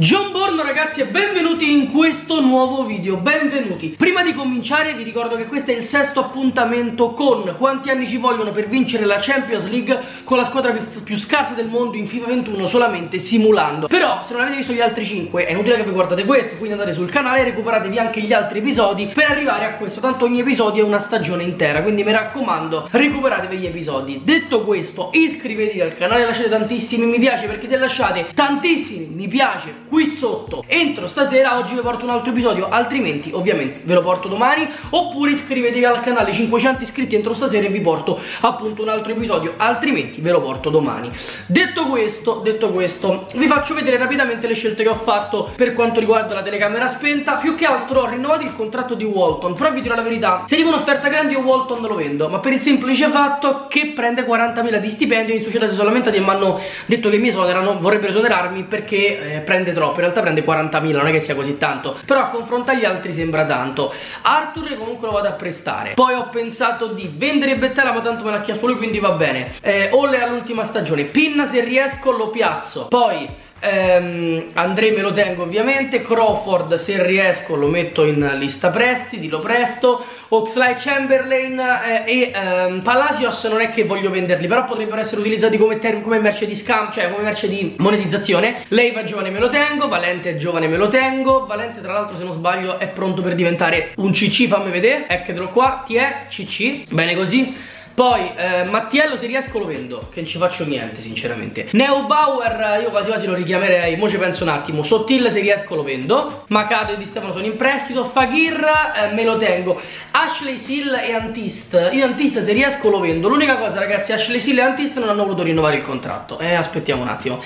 John Borno ragazzi e benvenuti in questo nuovo video, benvenuti. Prima di cominciare vi ricordo che questo è il sesto appuntamento con quanti anni ci vogliono per vincere la Champions League Con la squadra più, più scarsa del mondo in FIFA 21 solamente simulando. Però se non avete visto gli altri 5 è inutile che vi guardate questo Quindi andate sul canale e recuperatevi anche gli altri episodi per arrivare a questo. Tanto ogni episodio è una stagione intera quindi mi raccomando recuperatevi gli episodi. Detto questo iscrivetevi al canale, lasciate tantissimi mi piace perché se lasciate tantissimi mi piace qui sotto. Entro stasera oggi vi porto un altro episodio altrimenti ovviamente ve lo porto domani. Oppure iscrivetevi al canale 500 iscritti entro stasera e vi porto appunto un altro episodio altrimenti ve lo porto domani. Detto questo detto questo vi faccio vedere rapidamente le scelte che ho fatto per quanto riguarda la telecamera spenta. Più che altro ho rinnovato il contratto di Walton. Però vi dirò la verità se dico un'offerta grande io Walton lo vendo. Ma per il semplice fatto che prende 40.000 di stipendio in società si sono lamentati e mi hanno detto che mi esonerano vorrebbero esonerarmi perché eh, prende troppo in realtà prende 40.000 non è che sia così tanto però a confronto agli altri sembra tanto. Arthur comunque lo vado a prestare. Poi ho pensato di vendere Bettella ma tanto me l'ha chiesto lui quindi va bene. Eh, Olle all'ultima stagione. Pinna se riesco lo piazzo. Poi ehm, Andrei me lo tengo ovviamente. Crawford se riesco lo metto in lista prestiti lo presto. Oxley Chamberlain eh, e ehm, Palacios non è che voglio venderli però potrebbero essere utilizzati come, come merce di scam cioè come merce di monetizzazione. Leiva giovane me lo tengo. Valente giovane me lo tengo. Valente tra l'altro se non sbaglio è pronto per diventare un CC fammi vedere. Eccolo qua. Ti è CC bene così poi eh, Mattiello se riesco lo vendo Che non ci faccio niente sinceramente. Neubauer io quasi quasi lo richiamerei Mo ci penso un attimo. Sottil se riesco lo vendo. Macado e Di Stefano sono in prestito. Fagir eh, me lo tengo. Ashley Sill e Antist. Io Antist se riesco lo vendo. L'unica cosa ragazzi Ashley Sill e Antist non hanno voluto rinnovare il contratto. Eh aspettiamo un attimo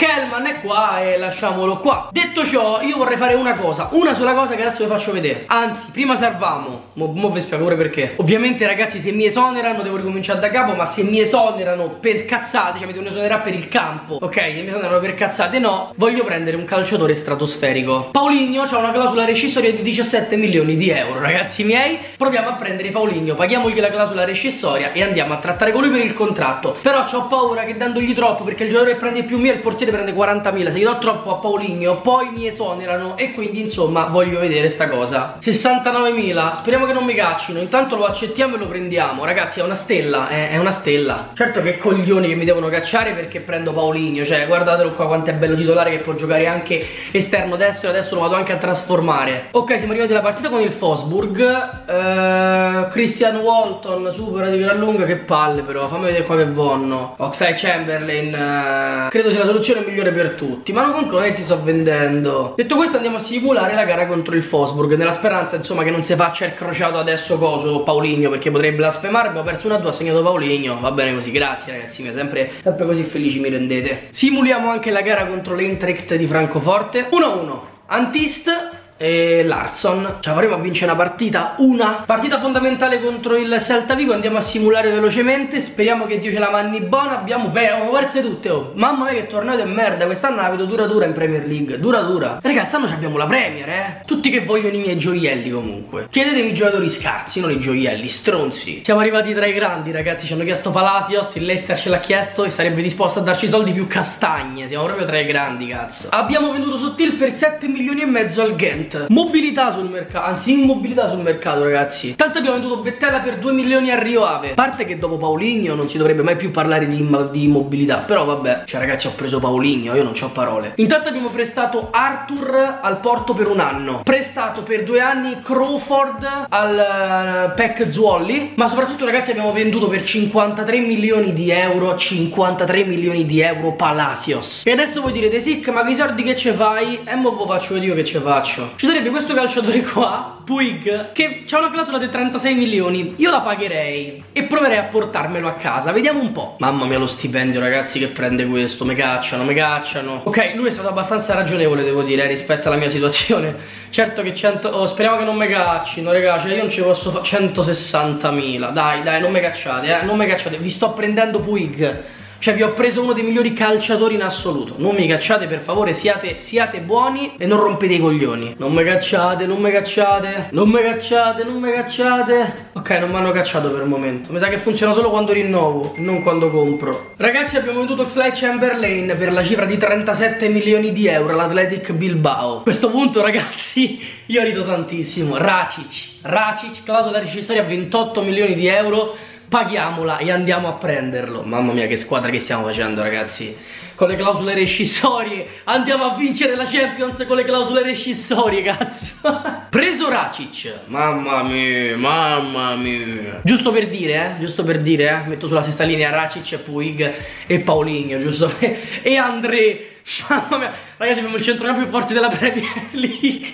Kelman è qua e lasciamolo qua. Detto ciò io vorrei fare una cosa Una sola cosa che adesso vi faccio vedere. Anzi prima salvamo Mo, mo vi spiego pure perché? Ovviamente ragazzi se mi esonerano devo ricominciare da capo Ma se mi esonerano per cazzate Cioè mi devono esonerare per il campo Ok? Se mi esonerano per cazzate no Voglio prendere un calciatore stratosferico. Paulinho ha una clausola rescissoria di 17 milioni di euro Ragazzi miei. Proviamo a prendere Paulinho Paghiamogli la clausola rescissoria E andiamo a trattare con lui per il contratto. Però ho paura che dandogli troppo Perché il giocatore che prende più mio è il portiere prende 40.000 Se gli do troppo a Pauligno poi mi esonerano E quindi insomma voglio vedere sta cosa. 69.000 Speriamo che non mi caccino Intanto lo accettiamo e lo prendiamo. Ragazzi è una stella È, è una stella. Certo che coglioni che mi devono cacciare perché prendo Pauligno Cioè guardatelo qua quanto è bello titolare Che può giocare anche esterno destro E adesso lo vado anche a trasformare. Ok siamo arrivati alla partita con il Fosburg eh, Christian Walton Supera di gran lunga Che palle però Fammi vedere qua che buono. Oxley Chamberlain eh, Credo sia la soluzione soluzione migliore per tutti Ma non con ti sto vendendo. Detto questo andiamo a simulare la gara contro il Fosburg Nella speranza insomma che non si faccia il crociato adesso coso Pauligno Perché potrei blasfemare Abbiamo perso una 2 ha segnato Pauligno Va bene così grazie ragazzi miei sempre, sempre così felici mi rendete. Simuliamo anche la gara contro l'Eintracht di Francoforte. 1-1 Antist e Larson. Ci avremo a vincere una partita, una partita fondamentale contro il Celta Vigo. Andiamo a simulare velocemente. Speriamo che Dio ce la manni buona. Abbiamo, perse tutte oh. Mamma mia che torneo di merda. Quest'anno la vedo dura dura in Premier League. Dura dura. Raga, quest'anno abbiamo la Premier, eh. Tutti che vogliono i miei gioielli comunque. Chiedetemi i giocatori scarsi, non i gioielli, stronzi. Siamo arrivati tra i grandi ragazzi. Ci hanno chiesto Palacios, il Leicester ce l'ha chiesto E sarebbe disposto a darci soldi più castagne. Siamo proprio tra i grandi, cazzo. Abbiamo venduto Sottil per 7 milioni e mezzo al Ghent Mobilità sul mercato, anzi immobilità sul mercato ragazzi. Tanto abbiamo venduto Bettella per 2 milioni a Rio Ave. A parte che dopo Pauligno non si dovrebbe mai più parlare di, di immobilità. Però vabbè, cioè ragazzi ho preso Pauligno, io non ho parole. Intanto abbiamo prestato Arthur al Porto per un anno. Prestato per due anni Crawford al uh, PEC Zuolli. Ma soprattutto ragazzi abbiamo venduto per 53 milioni di euro 53 milioni di euro Palacios. E adesso voi direte Sic ma che soldi che ce fai? E mo faccio vedere io che ce faccio Ci sarebbe questo calciatore qua Puig che ha una clausola di 36 milioni. Io la pagherei e proverei a portarmelo a casa. Vediamo un po' Mamma mia lo stipendio ragazzi che prende questo. Me cacciano, me cacciano. Ok lui è stato abbastanza ragionevole devo dire rispetto alla mia situazione. Certo che 100 oh, Speriamo che non me caccino ragazzi Cioè io non ci posso fare 160.000 Dai dai non me cacciate eh Non me cacciate. Vi sto prendendo Puig Cioè vi ho preso uno dei migliori calciatori in assoluto. Non mi cacciate per favore siate, siate buoni e non rompete i coglioni. Non mi cacciate, non mi cacciate Non mi cacciate, non mi cacciate. Ok non mi hanno cacciato per il momento. Mi sa che funziona solo quando rinnovo Non quando compro. Ragazzi abbiamo venduto Xley Chamberlain Per la cifra di 37 milioni di euro All'Athletic Bilbao. A questo punto ragazzi io rido tantissimo. Racic Racic clausola rescissoria a 28 milioni di euro paghiamola e andiamo a prenderlo. Mamma mia che squadra che stiamo facendo ragazzi. Con le clausole rescissorie. Andiamo a vincere la Champions con le clausole rescissorie cazzo. Preso Racic. Mamma mia, mamma mia. Giusto per dire eh, giusto per dire eh Metto sulla stessa linea Racic, Puig e Paulinho giusto? E André. Mamma mia. Ragazzi abbiamo il centrocampo più forte della Premier League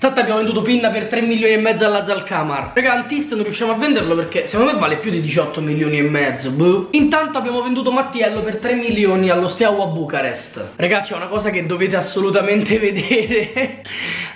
Tanto abbiamo venduto Pinna per 3 milioni e mezzo alla Zalcamar. Raga, Antist non riusciamo a venderlo perché secondo me vale più di 18 milioni e mezzo Buh. Intanto abbiamo venduto Mattiello per 3 milioni allo Steaua Bucarest. Ragazzi, è una cosa che dovete assolutamente vedere.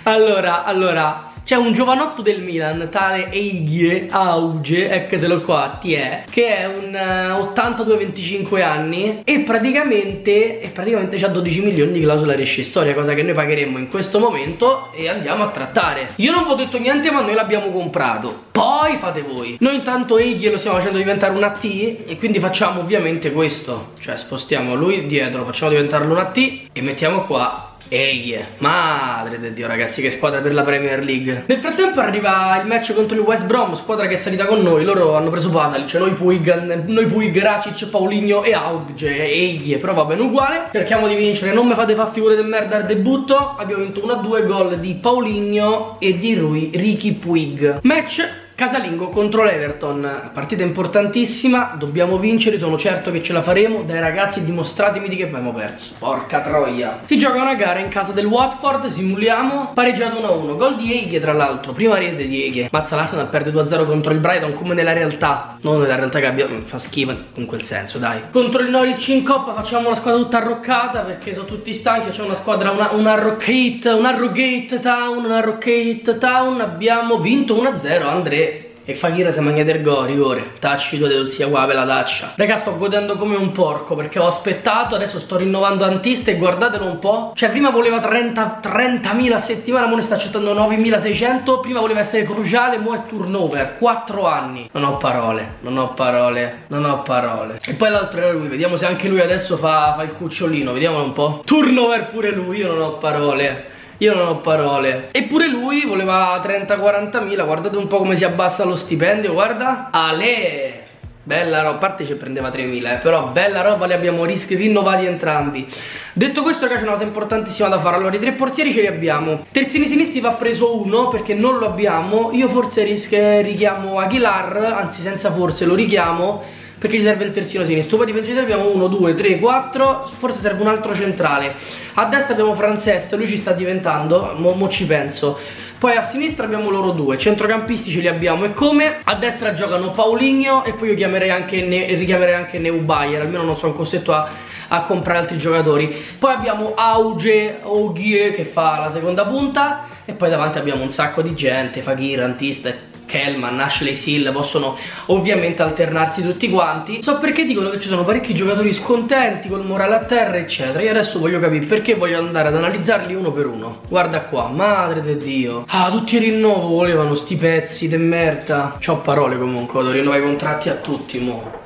Allora, allora c'è un giovanotto del Milan, tale Eighie Auge, eccotelo qua, ti è, che è un uh, eh, 82-25 anni e praticamente, e praticamente ha 12 milioni di clausola rescissoria, cosa che noi pagheremmo in questo momento e andiamo a trattare. Io non vi ho detto niente ma noi l'abbiamo comprato, poi fate voi. Noi intanto Eighie lo stiamo facendo diventare un AT e quindi facciamo ovviamente questo, cioè spostiamo lui dietro, facciamo diventare un AT e mettiamo qua Ehi, madre del dio ragazzi che squadra per la Premier League. Nel frattempo arriva il match contro il West Brom Squadra che è salita con noi. Loro hanno preso Pasalic Noi Puig, noi Puig Racic, Paulinho e Auge Ehi, però va bene uguale. Cerchiamo di vincere Non mi fate fare figure del merda al debutto Abbiamo vinto 1-2 gol di Paulinho e di Rui Ricky Puig. Match Casalingo contro l'Everton, partita importantissima, dobbiamo vincere, sono certo che ce la faremo. Dai ragazzi dimostratemi di che abbiamo perso. Porca troia. Si gioca una gara in casa del Watford, simuliamo, pareggiato 1-1. Gol di Eghe tra l'altro, prima rete di Eghe. Mazza l'Arsenal perde 2-0 contro il Brighton come nella realtà. Non nella realtà che abbiamo, fa schifo in quel senso dai. Contro il Norwich in Coppa facciamo una squadra tutta arroccata perché sono tutti stanchi. Facciamo una squadra, una, una Rockate, una Rockate Town, una Rockate Town. Abbiamo vinto 1-0, Andrea e Fakira si mangia del go, rigore Tacito devo sia qua per la taccia. Raga sto godendo come un porco Perché ho aspettato Adesso sto rinnovando Antista E guardatelo un po' Cioè prima voleva 30.000 30 a settimana Ora sta accettando 9.600 Prima voleva essere cruciale Mo' è turnover. 4 anni. Non ho parole Non ho parole Non ho parole. E poi l'altro era lui Vediamo se anche lui adesso fa, fa il cucciolino Vediamolo un po' Turnover pure lui Io non ho parole io non ho parole. Eppure lui voleva 30-40 mila Guardate un po' come si abbassa lo stipendio Guarda. Ale! Bella roba, a parte ci prendeva 3.000 eh, Però bella roba, li abbiamo rinnovati entrambi. Detto questo ragazzi c'è una cosa importantissima da fare. Allora i tre portieri ce li abbiamo. Terzini sinistri va preso uno perché non lo abbiamo. Io forse richiamo Aguilar Anzi senza forse lo richiamo perché ci serve il terzino sinistro. Poi difensori abbiamo 1, 2, 3, 4 forse serve un altro centrale. A destra abbiamo Frances, lui ci sta diventando mo, mo ci penso. Poi a sinistra abbiamo loro due, centrocampisti ce li abbiamo. E come? A destra giocano Paulinho e poi io chiamerei anche ne, richiamerei anche Neubayer, almeno non sono costretto a, a, comprare altri giocatori. Poi abbiamo Auge, Ogie che fa la seconda punta. E poi davanti abbiamo un sacco di gente, Fakir, Antista Kelman, Ashley Sill possono ovviamente alternarsi tutti quanti. So perché dicono che ci sono parecchi giocatori scontenti col morale a terra eccetera. Io adesso voglio capire perché voglio andare ad analizzarli uno per uno. Guarda qua, madre di Dio. Ah, tutti i rinnovo volevano sti pezzi de merda. C'ho parole comunque, devo rinnovare i contratti a tutti mo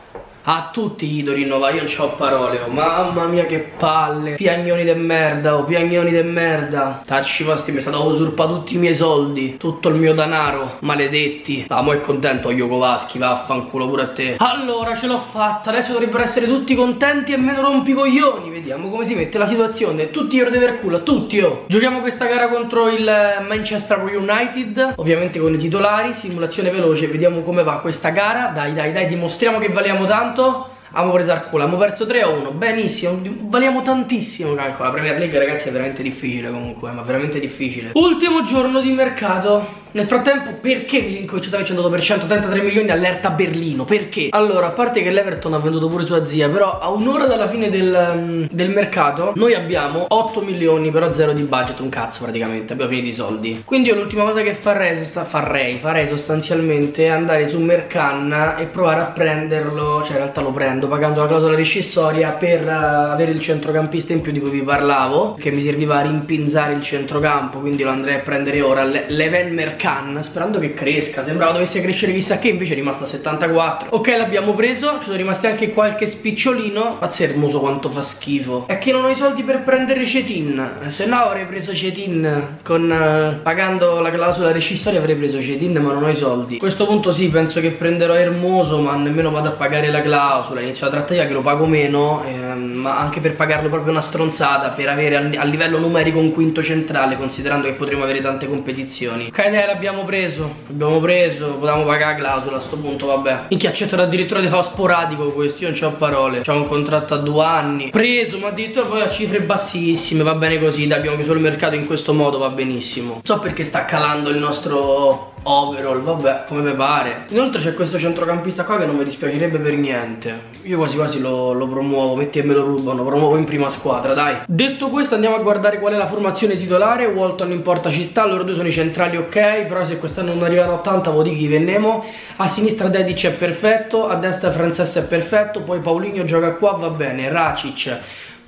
a tutti gli do rinnovare, io non ho parole, oh. mamma mia che palle. Piagnoni de merda, oh, piagnoni de merda. Tacci vostri, mi è stato usurpato tutti i miei soldi Tutto il mio denaro, maledetti. Ah, mo è contento Yoko Vaschi, vaffanculo pure a te. Allora, ce l'ho fatta, adesso dovrebbero essere tutti contenti e meno rompicoglioni Vediamo come si mette la situazione. Tutti io devo per culo, tutti io. Giochiamo questa gara contro il Manchester United Ovviamente con i titolari, simulazione veloce Vediamo come va questa gara. Dai, dai, dai, dimostriamo che valiamo tanto tanto Abbiamo preso al culo, abbiamo perso 3 a 1, benissimo, valiamo tantissimo calcola. La Premier League ragazzi è veramente difficile comunque, ma veramente difficile. Ultimo giorno di mercato. Nel frattempo perché Milinkovic sta vincendo per 133 milioni all'Erta Berlino? Perché? Allora, a parte che l'Everton ha venduto pure sua zia, però a un'ora dalla fine del, mm, del, mercato noi abbiamo 8 milioni, però zero di budget, un cazzo praticamente, abbiamo finito i soldi. Quindi io l'ultima cosa che farei, farei, farei sostanzialmente andare su Mercanna e provare a prenderlo, cioè in realtà lo prendo pagando la clausola rescissoria per uh, avere il centrocampista in più di cui vi parlavo, che mi serviva a rimpinzare il centrocampo, quindi lo andrei a prendere ora, l'Even Mercanna Khan sperando che cresca sembrava dovesse crescere chissà che invece è rimasta a 74 ok l'abbiamo preso ci sono rimasti anche qualche spicciolino. Mazza hermoso quanto fa schifo. È che non ho i soldi per prendere Cetin. Se no avrei preso Cetin. Con uh, pagando la clausola rescissoria avrei preso Cetin ma non ho i soldi. A questo punto sì penso che prenderò Hermoso ma nemmeno vado a pagare la clausola inizio la trattativa che lo pago meno ehm, ma anche per pagarlo proprio una stronzata per avere a, a livello numerico un quinto centrale considerando che potremo avere tante competizioni. Ok dai l'abbiamo preso L'abbiamo preso Potevamo pagare la clausola a sto punto vabbè. Minchia accettano addirittura di fare sporadico questo Io non ho parole. C'ho un contratto a due anni. Preso ma addirittura poi a cifre bassissime Va bene così Dai abbiamo chiuso il mercato in questo modo Va benissimo. So perché sta calando il nostro overall, vabbè, come pare. Inoltre c'è questo centrocampista qua che non mi dispiacerebbe per niente. Io quasi quasi lo, lo promuovo, metti e me lo rubano, promuovo in prima squadra, dai. Detto questo andiamo a guardare qual è la formazione titolare. Walton non importa ci sta, loro due sono i centrali ok, però se quest'anno non arrivano a 80 vuol dire chi vennemo. A sinistra Dedic è perfetto, a destra Frances è perfetto, poi Paulinho gioca qua, va bene, Racic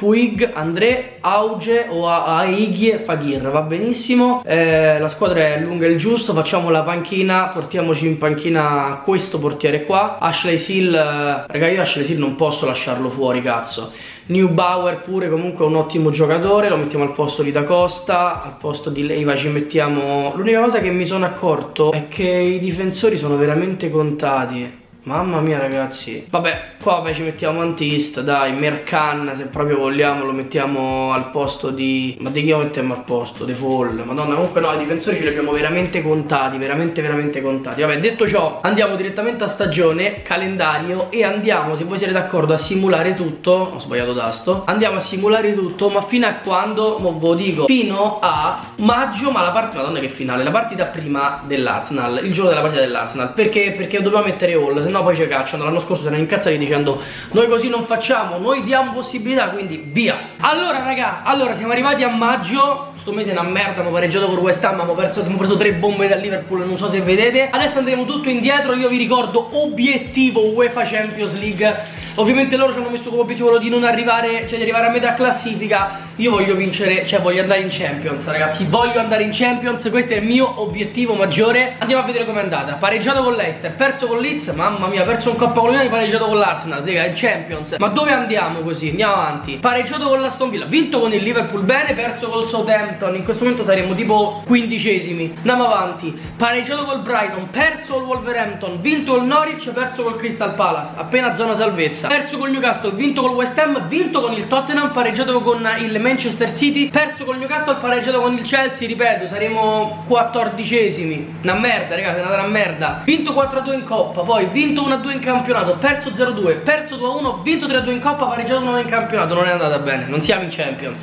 Puig, André, Auge o Aighi Fagir. Va benissimo. Eh, la squadra è lunga il giusto. Facciamo la panchina portiamoci in panchina questo portiere qua. Ashley Seal eh, raga io Ashley Seal non posso lasciarlo fuori cazzo. New Bauer pure comunque un ottimo giocatore. Lo mettiamo al posto di Da Costa al posto di Leiva ci mettiamo. L'unica cosa che mi sono accorto è che i difensori sono veramente contati Mamma mia ragazzi Vabbè qua ci mettiamo Antista Dai Mercan se proprio vogliamo Lo mettiamo al posto di Ma di chi lo mettiamo al posto? De Fall Madonna comunque no i difensori ce li abbiamo veramente contati Veramente veramente contati Vabbè detto ciò andiamo direttamente a stagione Calendario E andiamo se voi siete d'accordo a simulare tutto Ho sbagliato tasto Andiamo a simulare tutto Ma fino a quando? Mo ve lo dico Fino a maggio Ma la partita Madonna che finale La partita prima dell'Arsenal Il giorno della partita dell'Arsenal Perché? Perché dobbiamo mettere all no poi ci cacciano. L'anno scorso se ne incazzati dicendo noi così non facciamo, noi diamo possibilità, quindi via. Allora raga, allora siamo arrivati a maggio. Sto mese è una merda, abbiamo pareggiato con West Ham, abbiamo, perso, abbiamo preso tre bombe dal Liverpool, non so se vedete. Adesso andremo tutto indietro, io vi ricordo obiettivo UEFA Champions League Ovviamente loro ci hanno messo come obiettivo di non arrivare, cioè di arrivare a metà classifica. Io voglio vincere, cioè voglio andare in Champions ragazzi. Voglio andare in Champions, questo è il mio obiettivo maggiore. Andiamo a vedere com'è andata. Pareggiato con l'Eister, perso con Leeds, mamma mia, perso un Coppa Coloniale pareggiato con l'Arsenal, sega, in Champions. Ma dove andiamo così? Andiamo avanti. Pareggiato con l'Aston Villa, vinto con il Liverpool bene, perso col Southampton. In questo momento saremo tipo quindicesimi. Andiamo avanti. Pareggiato col Brighton, perso col Wolverhampton Vinto col Norwich, perso col Crystal Palace. Appena zona salvezza salvezza Perso col Newcastle, vinto col West Ham Vinto con il Tottenham, pareggiato con il Manchester City Perso col Newcastle, pareggiato con il Chelsea Ripeto, saremo quattordicesimi. Una merda ragazzi, è una merda. Vinto 4-2 in Coppa, poi vinto 1-2 in campionato Perso 0-2, perso 2-1 Vinto 3-2 in Coppa, pareggiato 1 in campionato Non è andata bene, non siamo in Champions.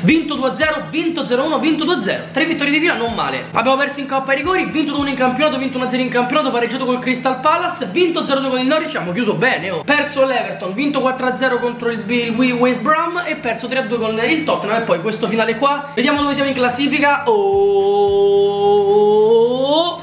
Vinto 2-0, vinto 0-1, vinto 2-0 Tre vittorie di fila, non male. Abbiamo perso in Coppa ai rigori, vinto 2-1 in campionato Vinto 1-0 in campionato, pareggiato col Crystal Palace Vinto 0-2 con il Norwich, abbiamo chiuso bene oh. Perso l'Everton, vinto 4-0 contro il, il West Brom E perso 3-2 con il Tottenham. E poi questo finale qua. Vediamo dove siamo in classifica. Oh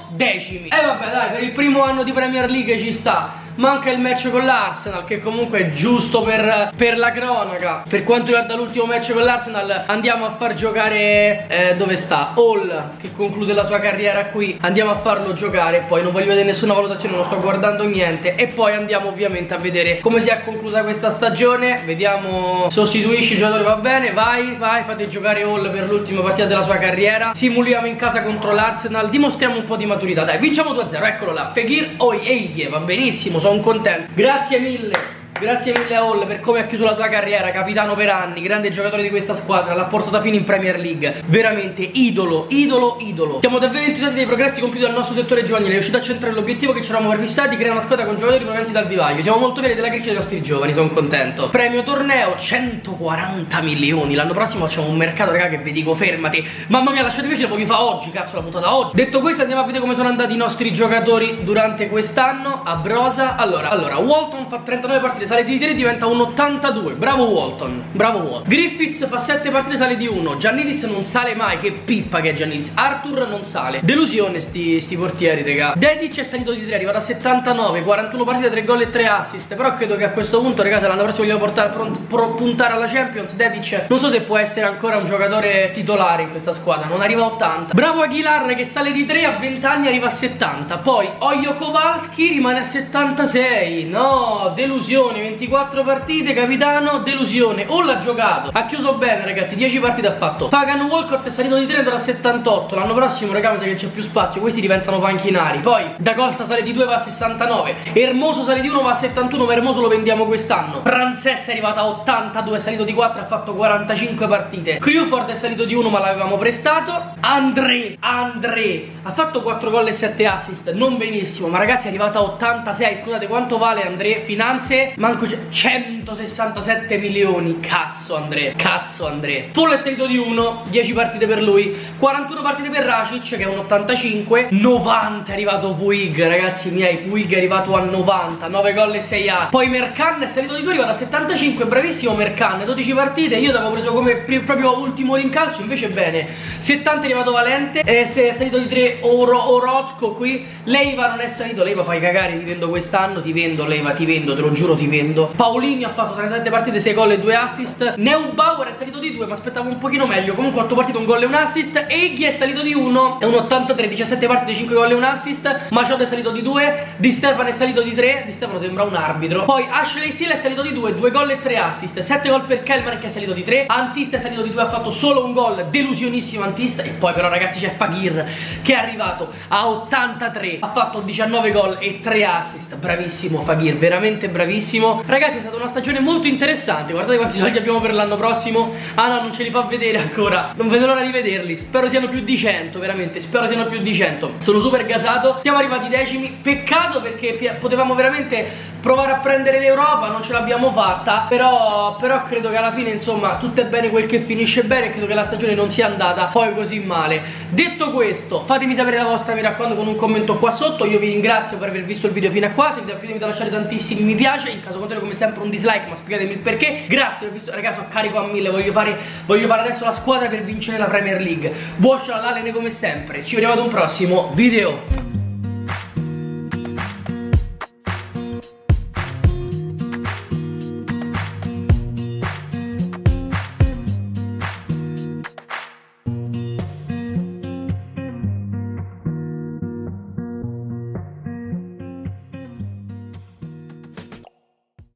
Decimi. E eh, vabbè dai, per il primo anno di Premier League ci sta manca il match con l'Arsenal che comunque è giusto per, per, la cronaca. Per quanto riguarda l'ultimo match con l'Arsenal andiamo a far giocare eh, dove sta? Hall che conclude la sua carriera qui. Andiamo a farlo giocare poi non voglio vedere nessuna valutazione non sto guardando niente. E poi andiamo ovviamente a vedere come si è conclusa questa stagione. Vediamo sostituisci il giocatore va bene vai vai fate giocare Hall per l'ultima partita della sua carriera. Simuliamo in casa contro l'Arsenal dimostriamo un po' di maturità. Dai vinciamo 2-0 eccolo là. Fekir Oyeie va benissimo sono contento. Grazie mille Grazie mille a Hall per come ha chiuso la sua carriera, capitano per anni, grande giocatore di questa squadra, l'ha portata fino in Premier League. Veramente idolo, idolo, idolo. Siamo davvero entusiasti dei progressi compiuti dal nostro settore giovanile, è riuscito a centrare l'obiettivo che ci eravamo prefissati, creare una squadra con giocatori provenienti dal vivaio. Siamo molto fieri della crescita dei nostri giovani, sono contento. Premio torneo 140 milioni. L'anno prossimo facciamo un mercato, raga, che vi dico fermati. Mamma mia, lasciatemi ce lo vi fa oggi, cazzo, la puntata oggi. Detto questo, andiamo a vedere come sono andati i nostri giocatori durante quest'anno a Brosa. Allora, allora, Walton fa 39 partite partite, sale di 3 diventa un 82. Bravo Walton, bravo Walton. Griffiths fa 7 partite, sale di 1. Giannidis non sale mai, che pippa che è Giannidis. Arthur non sale. Delusione sti, sti portieri, raga. Dedic è salito di 3, arriva da 79, 41 partite, 3 gol e 3 assist. Però credo che a questo punto, raga, se l'anno prossimo vogliamo portare, pro, puntare alla Champions, Dedic non so se può essere ancora un giocatore titolare in questa squadra, non arriva a 80. Bravo Aguilar che sale di 3, a 20 anni arriva a 70. Poi Oyo Kowalski rimane a 76. No, delusione delusione 24 partite capitano delusione. O l'ha giocato ha chiuso bene ragazzi 10 partite ha fatto. Fagan Walcott è salito di 3 da 78 l'anno prossimo raga mi sa che c'è più spazio questi diventano panchinari. Poi Da Costa sale di 2 va a 69 Ermoso sale di 1 va a 71 ma Ermoso lo vendiamo quest'anno. Frances è arrivata a 82 è salito di 4 ha fatto 45 partite. Crewford è salito di 1 ma l'avevamo prestato. André André ha fatto 4 gol e 7 assist non benissimo ma ragazzi è arrivata a 86 scusate quanto vale André? Finanze Manco 167 milioni. Cazzo Andrea Cazzo Andrea Full salito di 1 10 partite per lui 41 partite per Racic che è un 85 90 è arrivato Puig Ragazzi miei. Puig è arrivato a 90 9 gol e 6 as Poi Mercan è salito di 2 arriva da 75 Bravissimo Mercan. 12 partite. Io l'avevo preso come proprio ultimo rincalcio Invece bene. 70 è arrivato Valente. E se è salito di 3 Oro, Orozco qui. Leiva non è salito. Leiva fai cagare ti vendo quest'anno Ti vendo Leiva ti vendo te lo giuro ti vendo vendo Paolini ha fatto 37 partite 6 gol e 2 assist. Neubauer è salito di 2 ma aspettavo un pochino meglio. Comunque 8 partite un gol e un assist. Eghi è salito di 1 È un 83 17 partite 5 gol e un assist. Machado è salito di 2 Di Stefano è salito di 3 Di Stefano sembra un arbitro. Poi Ashley Seal è salito di 2 2 gol e 3 assist. 7 gol per Kelman che è salito di 3 Antista è salito di 2 ha fatto solo un gol. Delusionissimo Antista E poi però ragazzi c'è Fagir Che è arrivato a 83 Ha fatto 19 gol e 3 assist. Bravissimo Fagir Veramente bravissimo Ragazzi è stata una stagione molto interessante. Guardate quanti soldi abbiamo per l'anno prossimo. Ah no non ce li fa vedere ancora. Non vedo l'ora di vederli. Spero siano più di 100 veramente. Spero siano più di 100 Sono super gasato. Siamo arrivati decimi. Peccato perché potevamo veramente provare a prendere l'Europa Non ce l'abbiamo fatta però, però credo che alla fine insomma Tutto è bene quel che finisce bene Credo che la stagione non sia andata poi così male. Detto questo fatemi sapere la vostra mi raccomando con un commento qua sotto. Io vi ringrazio per aver visto il video fino a qua. Se vi è piaciuto lasciare tantissimi mi piace. In caso contrario come sempre un dislike ma spiegatemi il perché. Grazie, ho visto ragazzi ho carico a mille. Voglio fare, voglio fare adesso la squadra per vincere la Premier League. Buon ciao all'Alene come sempre. Ci vediamo ad un prossimo video